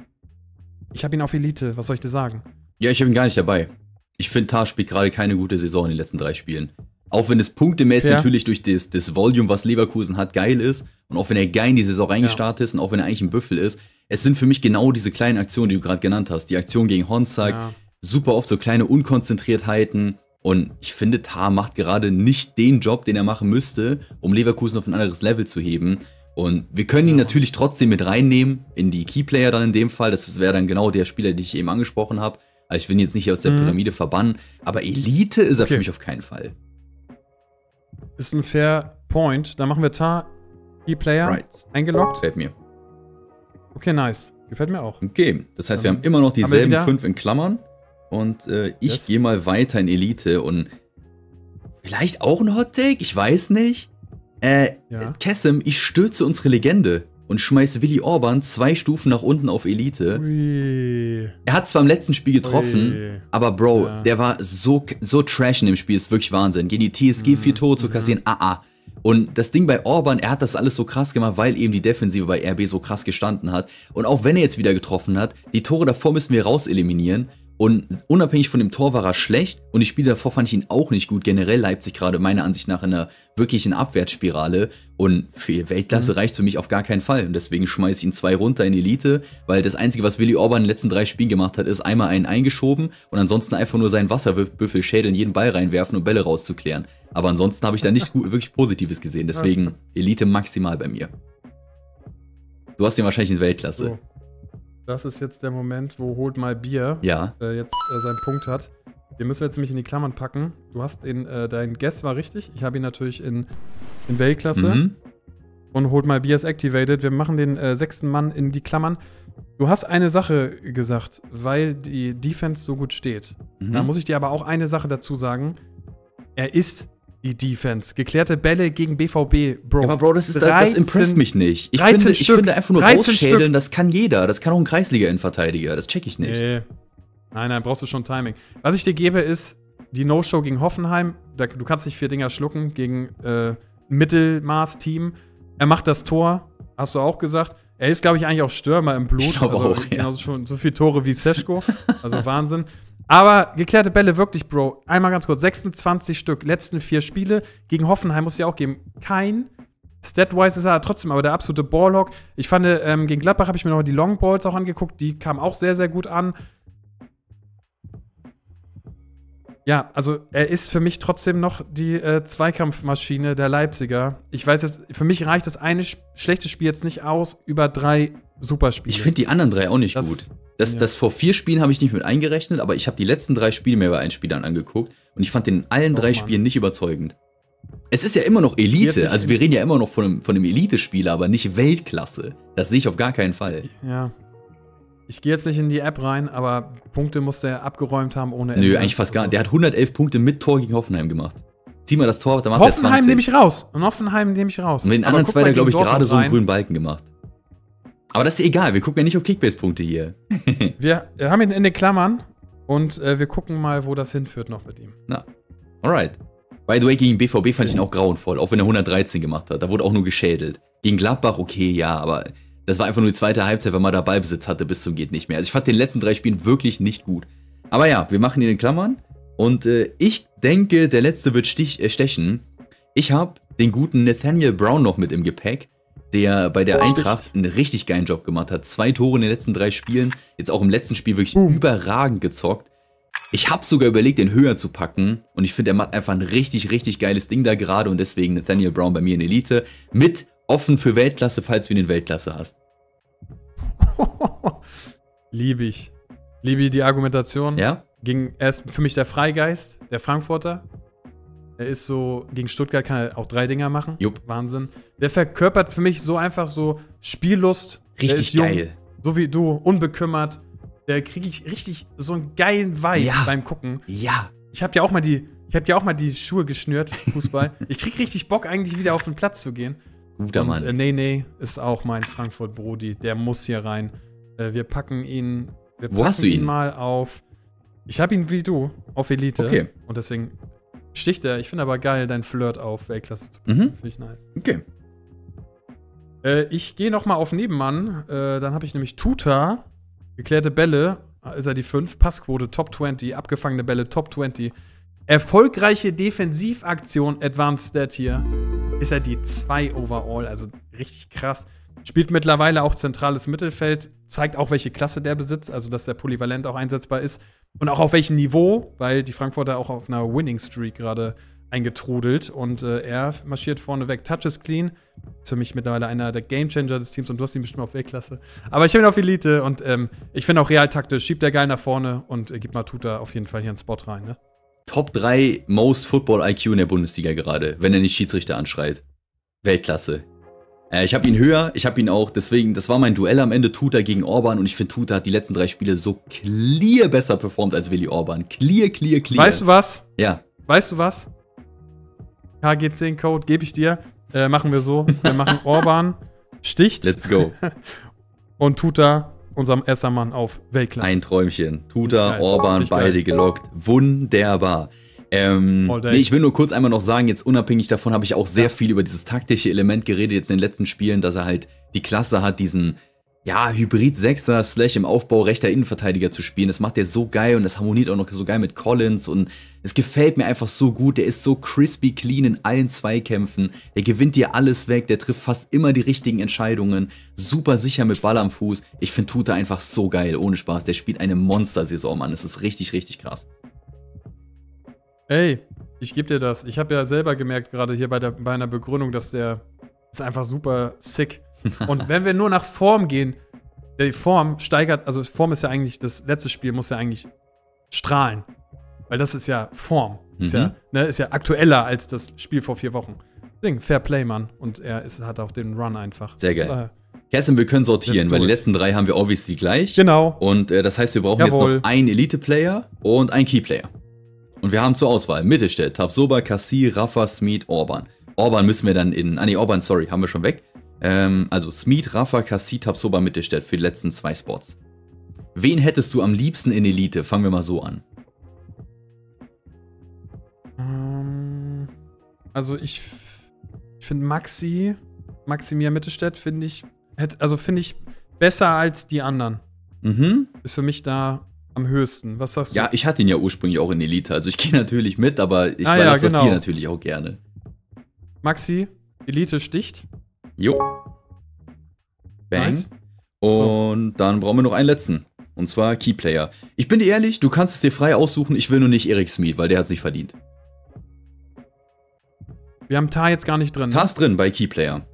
Ich habe ihn auf Elite. Was soll ich dir sagen? Ja, ich habe ihn gar nicht dabei. Ich finde, Tar spielt gerade keine gute Saison in den letzten drei Spielen. Auch wenn es punktemäßig ja. natürlich durch das, das Volume, was Leverkusen hat, geil ist. Und auch wenn er geil in die Saison reingestartet ja. ist und auch wenn er eigentlich ein Büffel ist. Es sind für mich genau diese kleinen Aktionen, die du gerade genannt hast. Die Aktion gegen Honzak. Ja. Super oft so kleine Unkonzentriertheiten. Und ich finde, Tar macht gerade nicht den Job, den er machen müsste, um Leverkusen auf ein anderes Level zu heben. Und wir können ihn natürlich trotzdem mit reinnehmen, in die Keyplayer dann in dem Fall. Das wäre dann genau der Spieler, den ich eben angesprochen habe. Also ich will ihn jetzt nicht aus der mhm. Pyramide verbannen, aber Elite ist er okay. für mich auf keinen Fall. Ist ein fair Point. Dann machen wir Tar E-Player right. eingeloggt. Gefällt mir. Okay, nice. Gefällt mir auch. Okay, das heißt, wir haben immer noch dieselben fünf in Klammern. Und äh, ich yes. gehe mal weiter in Elite und vielleicht auch ein Hot Take, ich weiß nicht. Äh, ja. Kessem, ich stürze unsere Legende und schmeiße Willi Orban zwei Stufen nach unten auf Elite. Ui. Er hat zwar im letzten Spiel getroffen, Ui. aber Bro, ja. der war so, so trash in dem Spiel, ist wirklich Wahnsinn. Gegen die TSG mhm. vier Tore zu kassieren, mhm. ah ah. Und das Ding bei Orban, er hat das alles so krass gemacht, weil eben die Defensive bei RB so krass gestanden hat. Und auch wenn er jetzt wieder getroffen hat, die Tore davor müssen wir raus eliminieren. Und unabhängig von dem Tor war er schlecht und die Spiele davor fand ich ihn auch nicht gut. Generell Leipzig gerade meiner Ansicht nach in einer wirklichen Abwärtsspirale. Und für Weltklasse mhm. reicht für mich auf gar keinen Fall. Und deswegen schmeiße ich ihn zwei runter in Elite, weil das Einzige, was Willi Orban in den letzten drei Spielen gemacht hat, ist einmal einen eingeschoben und ansonsten einfach nur seinen Wasserbüffel-Schädel in jeden Ball reinwerfen und Bälle rauszuklären. Aber ansonsten habe ich da nichts wirklich Positives gesehen. Deswegen Elite maximal bei mir. Du hast ihn wahrscheinlich in Weltklasse. So. Das ist jetzt der Moment, wo Holt mal Bier ja. äh, jetzt äh, seinen Punkt hat. Den müssen wir jetzt nämlich in die Klammern packen. Du hast den, äh, dein Guess war richtig. Ich habe ihn natürlich in, in Weltklasse. Mhm. Und Holt mal Bier ist activated. Wir machen den äh, sechsten Mann in die Klammern. Du hast eine Sache gesagt, weil die Defense so gut steht. Mhm. Da muss ich dir aber auch eine Sache dazu sagen. Er ist die Defense. Geklärte Bälle gegen BVB, Bro. Ja, aber Bro, das, ist, 13, das impresst mich nicht. Ich, finde, ich finde einfach nur rausschädeln, das kann jeder. Das kann auch ein Kreisliga-Innenverteidiger. Das check ich nicht. Nee. Nein, nein, brauchst du schon Timing. Was ich dir gebe, ist die No-Show gegen Hoffenheim. du kannst nicht vier Dinger schlucken gegen äh, Mittelmaß-Team. Er macht das Tor, hast du auch gesagt. Er ist, glaube ich, eigentlich auch Stürmer im Blut. Ich glaube also, auch, ja. Genauso schon so viele Tore wie Seschko. Also Wahnsinn. Aber geklärte Bälle wirklich, Bro. Einmal ganz kurz: 26 Stück, letzten vier Spiele. Gegen Hoffenheim muss ich auch geben. Kein. Statwise ist er trotzdem aber der absolute Ballhawk. Ich fand, ähm, gegen Gladbach habe ich mir noch die Long Balls auch angeguckt. Die kamen auch sehr, sehr gut an. Ja, also er ist für mich trotzdem noch die äh, Zweikampfmaschine der Leipziger. Ich weiß jetzt, für mich reicht das eine sch schlechte Spiel jetzt nicht aus über drei Superspiele. Ich finde die anderen drei auch nicht das, gut. Das, ja. das vor vier Spielen habe ich nicht mit eingerechnet, aber ich habe die letzten drei Spiele mir bei allen Spielern angeguckt und ich fand den in allen oh, drei Mann. Spielen nicht überzeugend. Es ist ja immer noch Elite, also wir reden ja immer noch von einem, von einem Elite-Spieler, aber nicht Weltklasse. Das sehe ich auf gar keinen Fall. Ja. Ich gehe jetzt nicht in die App rein, aber Punkte musste er abgeräumt haben ohne Ende. Nö, eigentlich fast gar nicht. Der hat 111 Punkte mit Tor gegen Hoffenheim gemacht. Zieh mal das Tor, dann macht Hoffenheim er 20. Hoffenheim nehme ich raus. Und Hoffenheim nehme ich raus. Und mit den anderen zwei, der glaube ich gerade so einen grünen Balken gemacht. Aber das ist egal, wir gucken ja nicht auf Kickbase-Punkte hier. wir haben ihn in den Klammern und äh, wir gucken mal, wo das hinführt noch mit ihm. Na, alright. By the way, gegen BVB fand ich ihn auch grauenvoll, auch wenn er 113 gemacht hat. Da wurde auch nur geschädelt. Gegen Gladbach, okay, ja, aber das war einfach nur die zweite Halbzeit, weil man da Ballbesitz hatte bis zum geht nicht mehr. Also ich fand den letzten drei Spielen wirklich nicht gut. Aber ja, wir machen ihn in Klammern. Und äh, ich denke, der letzte wird stich, äh, stechen. Ich habe den guten Nathaniel Brown noch mit im Gepäck der bei der Eintracht einen richtig geilen Job gemacht hat. Zwei Tore in den letzten drei Spielen, jetzt auch im letzten Spiel wirklich uh. überragend gezockt. Ich habe sogar überlegt, den höher zu packen und ich finde, er macht einfach ein richtig, richtig geiles Ding da gerade und deswegen Nathaniel Brown bei mir in Elite mit offen für Weltklasse, falls du ihn in Weltklasse hast. Liebe ich. Liebe die Argumentation. Ja? Ging, er ist für mich der Freigeist, der Frankfurter. Er ist so, gegen Stuttgart kann er auch drei Dinger machen. Jupp. Wahnsinn. Der verkörpert für mich so einfach so Spiellust. Richtig jung, geil. So wie du, unbekümmert. Da kriege ich richtig so einen geilen Vibe ja. beim Gucken. Ja. Ich habe ja auch mal die, ich habe ja auch mal die Schuhe geschnürt, Fußball. ich krieg richtig Bock, eigentlich wieder auf den Platz zu gehen. Guter Und, Mann. Äh, nee, nee, ist auch mein Frankfurt-Brody. Der muss hier rein. Äh, wir packen ihn. Wir Wo hast du ihn? ihn mal auf. Ich habe ihn wie du auf Elite. Okay. Und deswegen sticht er. Ich finde aber geil, dein Flirt auf Weltklasse zu bringen. Mhm. Finde ich nice. Okay. Äh, ich gehe noch mal auf Nebenmann. Äh, dann habe ich nämlich Tuta, geklärte Bälle, ist er die 5, Passquote Top 20, abgefangene Bälle Top 20. Erfolgreiche Defensivaktion, Advanced Stat hier, ist er die 2 overall, also richtig krass. Spielt mittlerweile auch zentrales Mittelfeld, zeigt auch, welche Klasse der besitzt, also dass der polyvalent auch einsetzbar ist. Und auch auf welchem Niveau, weil die Frankfurter auch auf einer Winning Streak gerade eingetrudelt und äh, er marschiert vorne weg. Touches clean. Ist für mich mittlerweile einer der Gamechanger des Teams und du hast ihn bestimmt auf Weltklasse. Aber ich habe ihn auf Elite und ähm, ich finde auch real taktisch. Schiebt er geil nach vorne und äh, gibt Matuta auf jeden Fall hier einen Spot rein. Ne? Top 3 Most Football IQ in der Bundesliga gerade, wenn er nicht Schiedsrichter anschreit. Weltklasse. Äh, ich habe ihn höher, ich habe ihn auch, deswegen, das war mein Duell am Ende, Tuta gegen Orban und ich finde, Tuta hat die letzten drei Spiele so clear besser performt als Willi Orban. Clear, clear, clear. Weißt du was? Ja. Weißt du was? KG10-Code gebe ich dir. Äh, machen wir so. Wir machen Orban, sticht. Let's go. und Tuta, unserem erster Mann auf Weltklasse. Ein Träumchen. Tuta, Orban, beide gelockt. Wunderbar. Ähm, nee, ich will nur kurz einmal noch sagen, jetzt unabhängig davon habe ich auch sehr ja. viel über dieses taktische Element geredet jetzt in den letzten Spielen, dass er halt die Klasse hat, diesen ja, Hybrid Sechser slash im Aufbau rechter Innenverteidiger zu spielen. Das macht er so geil und das harmoniert auch noch so geil mit Collins und es gefällt mir einfach so gut. Der ist so crispy clean in allen Zweikämpfen. Der gewinnt dir alles weg. Der trifft fast immer die richtigen Entscheidungen. Super sicher mit Ball am Fuß. Ich finde Tuta einfach so geil. Ohne Spaß. Der spielt eine Monster-Saison, Mann. Das ist richtig, richtig krass. Ey, ich gebe dir das. Ich habe ja selber gemerkt, gerade hier bei, der, bei einer Begründung, dass der ist einfach super sick. Und wenn wir nur nach Form gehen, die Form steigert, also Form ist ja eigentlich, das letzte Spiel muss ja eigentlich strahlen. Weil das ist ja Form. Mhm. Ist, ja, ne, ist ja aktueller als das Spiel vor vier Wochen. Deswegen, Fair Play, Mann. Und er ist, hat auch den Run einfach. Sehr geil. Kerstin, wir können sortieren, weil die letzten drei haben wir obviously gleich. Genau. Und äh, das heißt, wir brauchen Jawohl. jetzt noch einen Elite-Player und einen Key-Player. Und wir haben zur Auswahl Mittelstädt, Tabsoba, Kassi, Rafa, Smith, Orban. Orban müssen wir dann in. Ah, nee, Orban, sorry, haben wir schon weg. Ähm, also Smith, Rafa, Kassi, Tabsoba, Mittelstädt für die letzten zwei Spots. Wen hättest du am liebsten in Elite? Fangen wir mal so an. Ähm, also ich, ich finde Maxi, Maximia Mittelstädt finde ich, also finde ich besser als die anderen. Mhm. Ist für mich da am höchsten. Was sagst du? Ja, ich hatte ihn ja ursprünglich auch in Elite, also ich gehe natürlich mit, aber ich ah, weiß ja, genau. das dir natürlich auch gerne. Maxi, Elite sticht. Jo. Bang. Nice. Und dann brauchen wir noch einen letzten. Und zwar Keyplayer. Ich bin dir ehrlich, du kannst es dir frei aussuchen, ich will nur nicht Erik Smith, weil der hat sich verdient. Wir haben Tar jetzt gar nicht drin. Ne? Tar ist drin bei Keyplayer.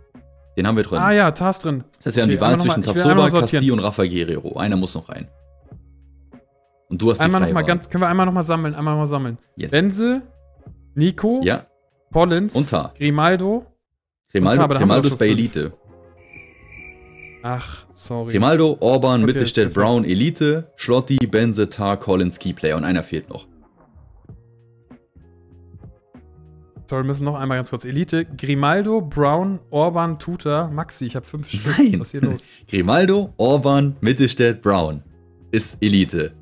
Den haben wir drin. Ah ja, Tar ist drin. Das heißt, wir okay, haben die Wahl zwischen Tapsoba, Cassi und Rafa Guerrero. Einer muss noch rein. Und du hast einmal die noch mal ganz, Können wir einmal nochmal sammeln, einmal nochmal sammeln. Yes. Benze, Nico, ja. Collins, und Tar. Grimaldo. Grimaldo, Grimaldo ist bei Elite. Ach, sorry. Grimaldo, Orban, okay, Mittelstädt, Brown, Elite, Schlotti, Benze, Tar, Collins, Keyplayer und einer fehlt noch. Sorry, wir müssen noch einmal ganz kurz. Elite, Grimaldo, Brown, Orban, Tuta, Maxi. Ich habe fünf Stück. Nein. Was ist hier los? Grimaldo, Orban, Mittelstädt, Brown ist Elite.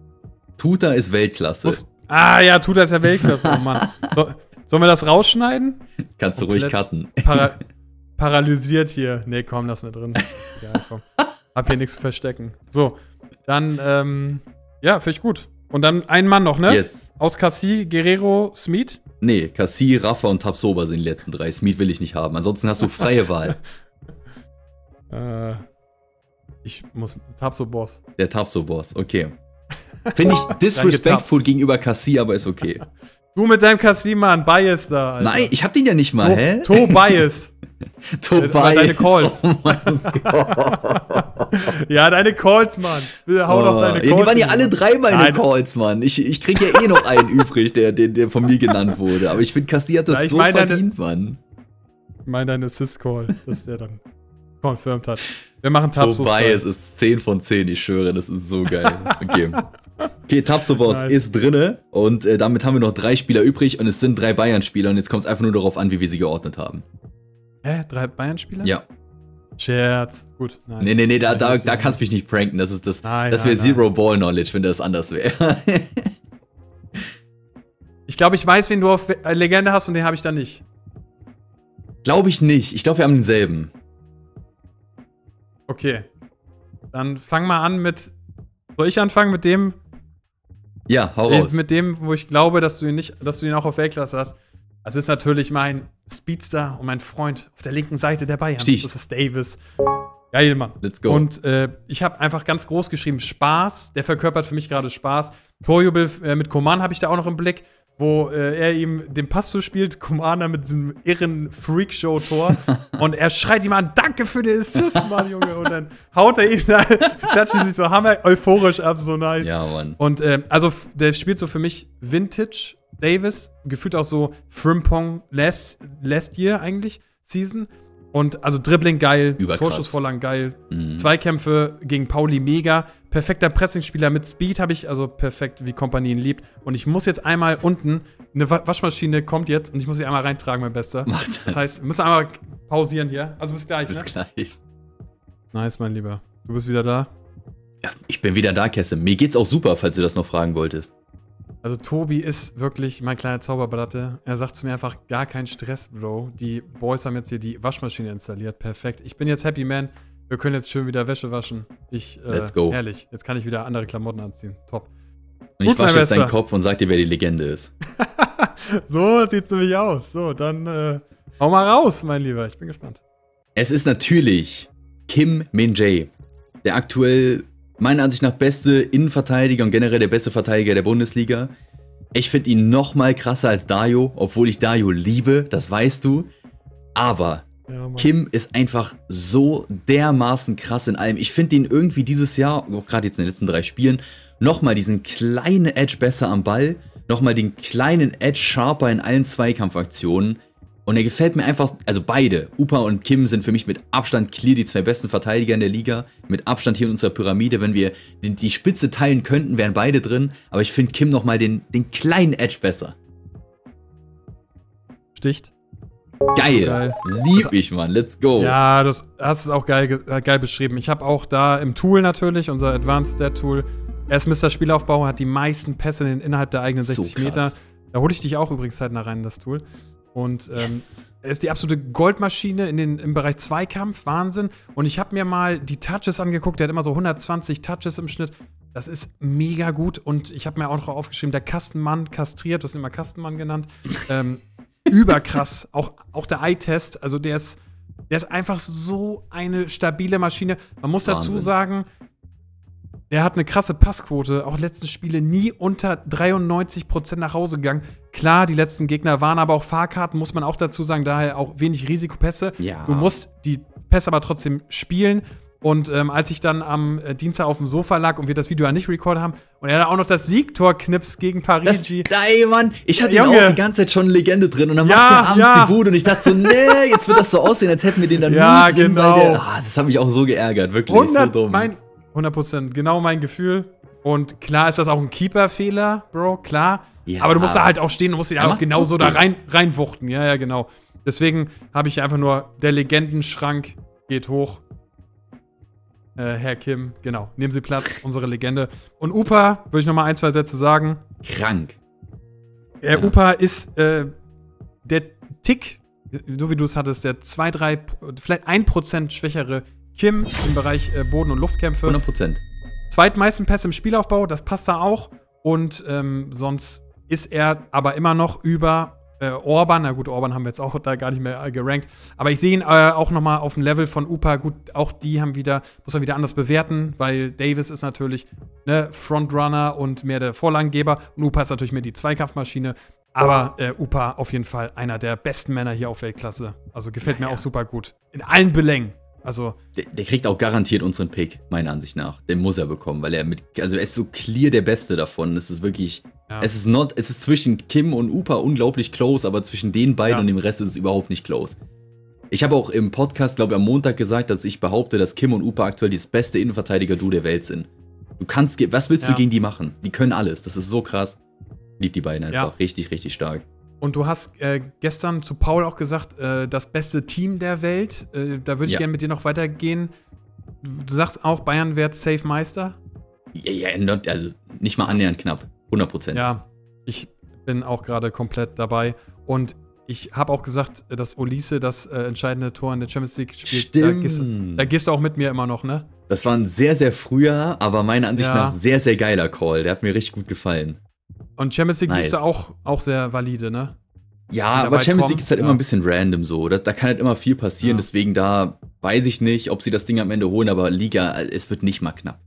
Tuta ist Weltklasse. Muss, ah ja, Tuta ist ja Weltklasse, oh Mann. So, sollen wir das rausschneiden? Kannst du ruhig cutten. Para paralysiert hier. Nee, komm, lass mal drin. Ja, komm. Hab hier nichts zu verstecken. So, dann, ähm, ja, finde ich gut. Und dann ein Mann noch, ne? Yes. Aus Cassi, Guerrero, Smith? Nee, Cassi, Rafa und Tabsoba sind die letzten drei. Smith will ich nicht haben. Ansonsten hast du freie Wahl. äh, ich muss. Tabso-Boss. Der Tabso-Boss, okay. Finde ich disrespectful gegenüber Cassi, aber ist okay. Du mit deinem Cassi, Mann, Bias da. Alter. Nein, ich hab den ja nicht mal, to hä? Tobias. Tobias. Deine Calls. Oh mein Gott. ja, deine Calls, Mann. Hau oh, doch deine Calls. Ja, die waren ja alle drei meine Nein. Calls, Mann. Ich, ich krieg ja eh noch einen übrig, der, der, der von mir genannt wurde. Aber ich finde, Cassi hat das Na, so verdient, deine, Mann. Ich meine deine Sys-Call, dass der dann confirmed hat. Wir machen Tabs Tobias ist 10 von 10, ich schwöre, das ist so geil. Okay. Okay, Tapsovos ist drinne und äh, damit haben wir noch drei Spieler übrig und es sind drei Bayern-Spieler und jetzt kommt es einfach nur darauf an, wie wir sie geordnet haben. Hä? Drei Bayern-Spieler? Ja. Scherz. Gut. Nein. Nee, nee, nee, da, da, da kannst du mich nicht pranken. Das ist das. Nein, das wäre Zero Ball Knowledge, wenn das anders wäre. ich glaube, ich weiß, wen du auf Legende hast und den habe ich da nicht. Glaube ich nicht. Ich glaube, wir haben denselben. Okay. Dann fang mal an mit. Soll ich anfangen mit dem? Ja, hau raus. Mit dem, wo ich glaube, dass du ihn nicht, dass du ihn auch auf Weltklasse hast. Das ist natürlich mein Speedster und mein Freund auf der linken Seite der Bayern. Sticht. Das ist Davis. Geil, Mann. Let's go. Und äh, ich habe einfach ganz groß geschrieben, Spaß. Der verkörpert für mich gerade Spaß. Torjubel äh, mit Koman habe ich da auch noch im Blick wo äh, er ihm den Pass zuspielt, Commander mit diesem irren Freakshow-Tor. und er schreit ihm an, danke für den Assist, Mann, Junge. Und dann haut er ihn da, klatscht sich so hammer euphorisch ab, so nice. Ja, Mann. Und äh, also, der spielt so für mich Vintage Davis, gefühlt auch so Frimpong last, last Year eigentlich, Season. Und also Dribbling geil, Torschussvorlagen geil, mhm. Zweikämpfe gegen Pauli mega, perfekter Pressingspieler mit Speed habe ich, also perfekt, wie Kompanie ihn liebt. Und ich muss jetzt einmal unten, eine Waschmaschine kommt jetzt und ich muss sie einmal reintragen, mein Bester. Mach das. das heißt, wir müssen einmal pausieren hier. Also bis gleich, Bis ne? gleich. Nice, mein Lieber. Du bist wieder da? Ja, ich bin wieder da, Kesse. Mir geht's auch super, falls du das noch fragen wolltest. Also Tobi ist wirklich mein kleiner Zauberbratte. Er sagt zu mir einfach, gar kein Stress, Bro. Die Boys haben jetzt hier die Waschmaschine installiert. Perfekt. Ich bin jetzt Happy Man. Wir können jetzt schön wieder Wäsche waschen. Ich, äh, Let's go. Herrlich. Jetzt kann ich wieder andere Klamotten anziehen. Top. Und ich wasche jetzt deinen Kopf und sag dir, wer die Legende ist. so sieht's nämlich aus. So, dann äh, hau mal raus, mein Lieber. Ich bin gespannt. Es ist natürlich Kim Min-jae, der aktuell meiner Ansicht nach beste Innenverteidiger und generell der beste Verteidiger der Bundesliga. Ich finde ihn noch mal krasser als Dayo, obwohl ich Dayo liebe, das weißt du. Aber ja, Kim ist einfach so dermaßen krass in allem. Ich finde ihn irgendwie dieses Jahr, auch gerade jetzt in den letzten drei Spielen, nochmal diesen kleinen Edge besser am Ball, nochmal den kleinen Edge sharper in allen Zweikampfaktionen. Und er gefällt mir einfach, also beide, Upa und Kim sind für mich mit Abstand clear die zwei besten Verteidiger in der Liga. Mit Abstand hier in unserer Pyramide. Wenn wir die, die Spitze teilen könnten, wären beide drin. Aber ich finde Kim nochmal den, den kleinen Edge besser. Sticht. Geil. geil. Lieb ich, Mann. Let's go. Ja, das hast es auch geil, äh, geil beschrieben. Ich habe auch da im Tool natürlich, unser Advanced Stat Tool, er ist Mr. Spielaufbau, hat die meisten Pässe innerhalb der eigenen 60 so Meter. Da hole ich dich auch übrigens zeitnah rein in das Tool. Und ähm, yes. er ist die absolute Goldmaschine in den, im Bereich Zweikampf. Wahnsinn. Und ich habe mir mal die Touches angeguckt. Der hat immer so 120 Touches im Schnitt. Das ist mega gut. Und ich habe mir auch noch aufgeschrieben, der Kastenmann kastriert. Du hast ihn immer Kastenmann genannt. ähm, überkrass. Auch, auch der Eye-Test, also der ist, der ist einfach so eine stabile Maschine. Man muss Wahnsinn. dazu sagen, der hat eine krasse Passquote. Auch letzten Spiele nie unter 93% nach Hause gegangen. Klar, die letzten Gegner waren aber auch Fahrkarten, muss man auch dazu sagen. Daher auch wenig Risikopässe. Ja. Du musst die Pässe aber trotzdem spielen. Und ähm, als ich dann am äh, Dienstag auf dem Sofa lag und wir das Video ja nicht recorded haben und er da auch noch das Siegtor-Knips gegen Parigi. Ey, Mann, ich hatte ja, ihn auch die ganze Zeit schon Legende drin und dann ja, macht der abends ja. die Bude und ich dachte so, nee, jetzt wird das so aussehen, als hätten wir den dann ja, nie drin, genau. der, ah, das hat mich auch so geärgert, wirklich 100, so dumm. Mein, 100%, genau mein Gefühl. Und klar ist das auch ein Keeper-Fehler, Bro, klar. Ja, aber du musst da halt auch stehen, du musst dich auch genau so da rein, reinwuchten. Ja, ja, genau. Deswegen habe ich einfach nur, der Legendenschrank geht hoch. Äh, Herr Kim, genau. Nehmen Sie Platz, unsere Legende. Und Upa, würde ich noch mal ein, zwei Sätze sagen. Krank. Äh, ja. Upa ist äh, der Tick, so wie du es hattest, der 2, 3, vielleicht 1% schwächere Kim im Bereich äh, Boden- und Luftkämpfe. 100%. Zweitmeisten Pässe im Spielaufbau, das passt da auch. Und ähm, sonst ist er aber immer noch über äh, Orban, na gut, Orban haben wir jetzt auch da gar nicht mehr äh, gerankt, aber ich sehe ihn äh, auch noch mal auf dem Level von Upa. Gut, auch die haben wieder, muss man wieder anders bewerten, weil Davis ist natürlich ne, Frontrunner und mehr der Vorlagengeber und Upa ist natürlich mehr die Zweikampfmaschine. Aber äh, Upa auf jeden Fall einer der besten Männer hier auf Weltklasse. Also gefällt mir auch super gut. In allen Belängen. Also. Der, der, kriegt auch garantiert unseren Pick, meiner Ansicht nach. Den muss er bekommen, weil er mit. Also er ist so clear der Beste davon. Es ist wirklich. Ja. Es ist not, es ist zwischen Kim und Upa unglaublich close, aber zwischen den beiden ja. und dem Rest ist es überhaupt nicht close. Ich habe auch im Podcast, glaube ich, am Montag gesagt, dass ich behaupte, dass Kim und Upa aktuell das beste Innenverteidiger-Du der Welt sind. Du kannst, was willst ja. du gegen die machen? Die können alles. Das ist so krass. Liebt die beiden einfach. Richtig, richtig stark. Und du hast äh, gestern zu Paul auch gesagt, äh, das beste Team der Welt. Äh, da würde ich ja. gerne mit dir noch weitergehen. Du sagst auch, Bayern wird Safe Meister? Ja, ja, also nicht mal annähernd knapp. 100 Prozent. Ja, ich bin auch gerade komplett dabei. Und ich habe auch gesagt, dass Olise das äh, entscheidende Tor in der Champions League spielt. Stimmt. Da gehst, da gehst, du auch mit mir immer noch, ne? Das war ein sehr, sehr früher, aber meiner Ansicht ja. nach sehr, sehr geiler Call. Der hat mir richtig gut gefallen. Und Champions League nice. siehst du auch, auch sehr valide, ne? Ja, aber Champions kommen. League ist halt ja. immer ein bisschen random so. Da, da kann halt immer viel passieren, ja. deswegen da weiß ich nicht, ob sie das Ding am Ende holen, aber Liga, es wird nicht mal knapp.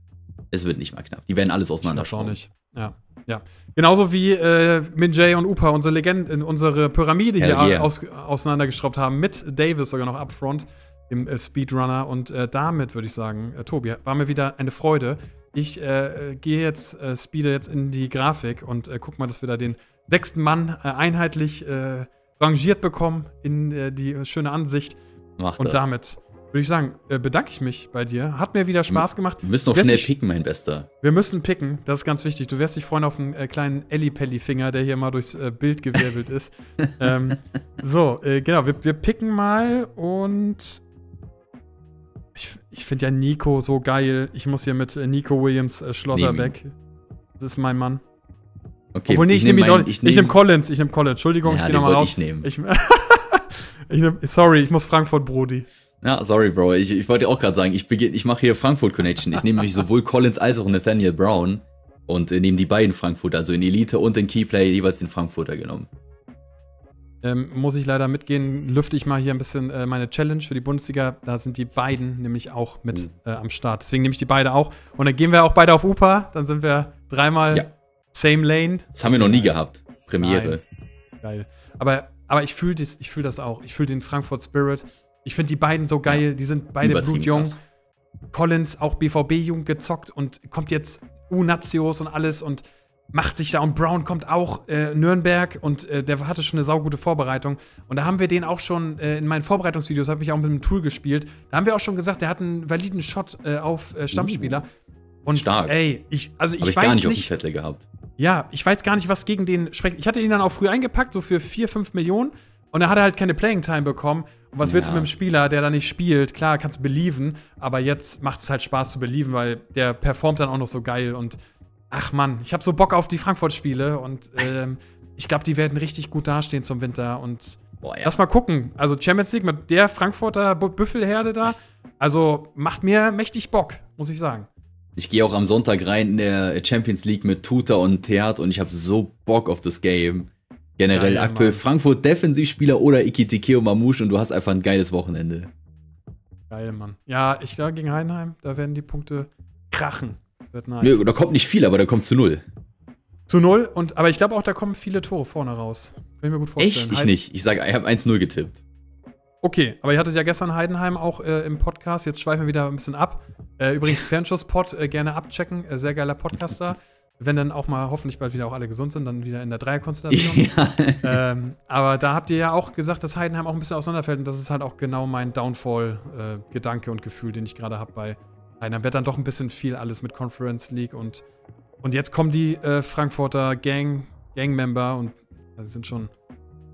Es wird nicht mal knapp. Die werden alles auseinanderschauen. Ich nicht. Ja. Ja. Genauso wie äh, Min Jay und Upa unsere Legende, unsere Pyramide Hell hier yeah. aus, auseinandergeschraubt haben, mit Davis sogar noch upfront, dem äh, Speedrunner. Und äh, damit würde ich sagen, äh, Tobi, war mir wieder eine Freude. Ich äh, gehe jetzt, äh, speede jetzt in die Grafik und guck mal, dass wir da den sechsten Mann einheitlich rangiert bekommen in die schöne Ansicht. Mach und das. damit würde ich sagen, äh, bedanke ich mich bei dir. Hat mir wieder Spaß gemacht. Wir müssen noch schnell dich, picken, mein Bester. Wir müssen picken, das ist ganz wichtig. Du wirst dich freuen auf einen äh, kleinen Elli-Pelli-Finger, der hier mal durchs äh, Bild gewirbelt ist. ähm, so, äh, genau, wir, wir, picken mal und ich, ich finde ja Nico so geil. Ich muss hier mit äh, Nico Williams äh, Schlotterbeck. Das ist mein Mann. Okay, Obwohl, nee, ich, ich nehme nehm ich, nehm, nehm Collins. Ich nehme Collins. Entschuldigung, ja, ich gehe nochmal raus. Ich, nehmen. ich, ich nehm, sorry, ich muss Frankfurt, Brody. Ja, sorry, Bro. Ich, ich wollte auch gerade sagen, ich, ich mache hier Frankfurt Connection. Ich nehme nämlich sowohl Collins als auch Nathaniel Brown und äh, nehme die beiden Frankfurter, also in Elite und in Keyplay jeweils den Frankfurter genommen. Ähm, muss ich leider mitgehen, lüfte ich mal hier ein bisschen äh, meine Challenge für die Bundesliga. Da sind die beiden nämlich auch mit mhm. äh, am Start. Deswegen nehme ich die beide auch. Und dann gehen wir auch beide auf UPA. Dann sind wir dreimal ja. Same Lane. Das haben wir noch nie gehabt. Premiere. Nein. Geil. Aber, aber ich fühle das, fühl das auch. Ich fühle den Frankfurt Spirit. Ich finde die beiden so geil. Ja. Die sind beide blutjung. Collins auch BVB-jung gezockt und kommt jetzt U-Nazios und alles und macht sich da. Und Brown kommt auch äh, Nürnberg und äh, der hatte schon eine saugute Vorbereitung. Und da haben wir den auch schon äh, in meinen Vorbereitungsvideos, habe ich auch mit einem Tool gespielt. Da haben wir auch schon gesagt, der hat einen validen Shot äh, auf äh, Stammspieler. Uh, und Stark. ey, ich, also ich, Hab ich weiß gar nicht, nicht auf dem Zettel gehabt. Ja, ich weiß gar nicht, was gegen den spricht. Ich hatte ihn dann auch früh eingepackt, so für 4, 5 Millionen. Und er hat halt keine Playing Time bekommen. Und was ja. willst du mit einem Spieler, der da nicht spielt? Klar, kannst du believen, aber jetzt macht es halt Spaß zu believen, weil der performt dann auch noch so geil. Und ach Mann, ich habe so Bock auf die Frankfurt-Spiele und ähm, ich glaube, die werden richtig gut dastehen zum Winter. Und Boah, ja. lass mal gucken. Also Champions League mit der Frankfurter Büffelherde da, also macht mir mächtig Bock, muss ich sagen. Ich gehe auch am Sonntag rein in der Champions League mit Tuta und Theat und ich habe so Bock auf das Game. Generell ja, aktuell Mann. Frankfurt Defensivspieler oder Ikitike und Mamouche und du hast einfach ein geiles Wochenende. Geil, Mann. Ja, ich glaube gegen Heinheim, da werden die Punkte krachen. Wird nice. Nö, da kommt nicht viel, aber da kommt zu null. Zu null, und, aber ich glaube auch, da kommen viele Tore vorne raus. Kann ich mir gut vorstellen. Echt? Ich Heiden nicht. Ich sage, ich habe 1-0 getippt. Okay, aber ihr hattet ja gestern Heidenheim auch äh, im Podcast. Jetzt schweifen wir wieder ein bisschen ab. Äh, übrigens, Fernschuss-Pod äh, gerne abchecken. Äh, sehr geiler Podcaster wenn dann auch mal hoffentlich bald wieder auch alle gesund sind, dann wieder in der Dreierkonstellation. Ja. Ähm, aber da habt ihr ja auch gesagt, dass Heidenheim auch ein bisschen auseinanderfällt und das ist halt auch genau mein Downfall-Gedanke äh, und Gefühl, den ich gerade habe bei Heidenheim. Wird dann doch ein bisschen viel alles mit Conference League und, und jetzt kommen die äh, Frankfurter Gang, Gang-Member und die sind schon,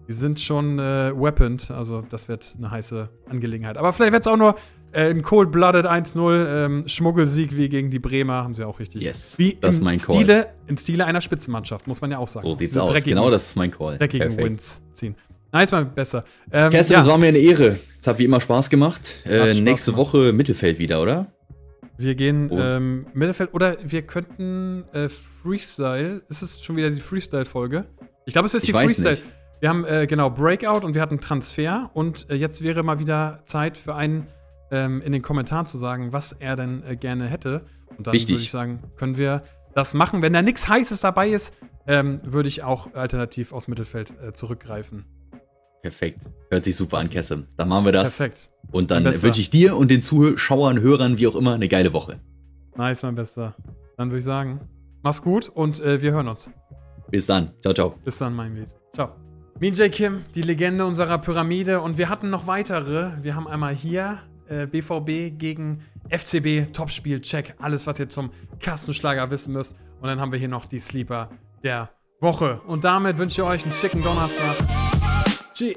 die sind schon äh, weaponed, also das wird eine heiße Angelegenheit. Aber vielleicht wird es auch nur äh, ein Cold-Blooded 1-0 ähm, Schmuggelsieg wie gegen die Bremer, haben sie auch richtig. Yes, wie das ist mein Call. Stile, in Stile einer Spitzenmannschaft, muss man ja auch sagen. So sieht's aus, genau das ist mein Call. Dreckigen Perfekt. Wins ziehen. Nice, mal besser. Ähm, Kerstin, ja. das war mir eine Ehre. Es hat wie immer Spaß gemacht. Äh, Spaß nächste gemacht. Woche Mittelfeld wieder, oder? Wir gehen oh. ähm, Mittelfeld oder wir könnten äh, Freestyle. Ist es schon wieder die Freestyle-Folge? Ich glaube, es ist die Freestyle. Nicht. Wir haben äh, genau Breakout und wir hatten Transfer und äh, jetzt wäre mal wieder Zeit für einen ähm, in den Kommentaren zu sagen, was er denn äh, gerne hätte. Und dann würde ich sagen, können wir das machen. Wenn da nichts Heißes dabei ist, ähm, würde ich auch alternativ aus Mittelfeld äh, zurückgreifen. Perfekt. Hört sich super an, Kessem. Dann machen wir das. Perfekt. Und dann wünsche ich dir und den Zuschauern, Hörern, wie auch immer, eine geile Woche. Nice, mein Bester. Dann würde ich sagen, mach's gut und äh, wir hören uns. Bis dann. Ciao, ciao. Bis dann, mein Lieb. Ciao. Min Jae Kim, die Legende unserer Pyramide. Und wir hatten noch weitere. Wir haben einmal hier äh, BVB gegen FCB, Topspiel, check. Alles, was ihr zum Kastenschlager wissen müsst. Und dann haben wir hier noch die Sleeper der Woche. Und damit wünsche ich euch einen schicken Donnerstag. チ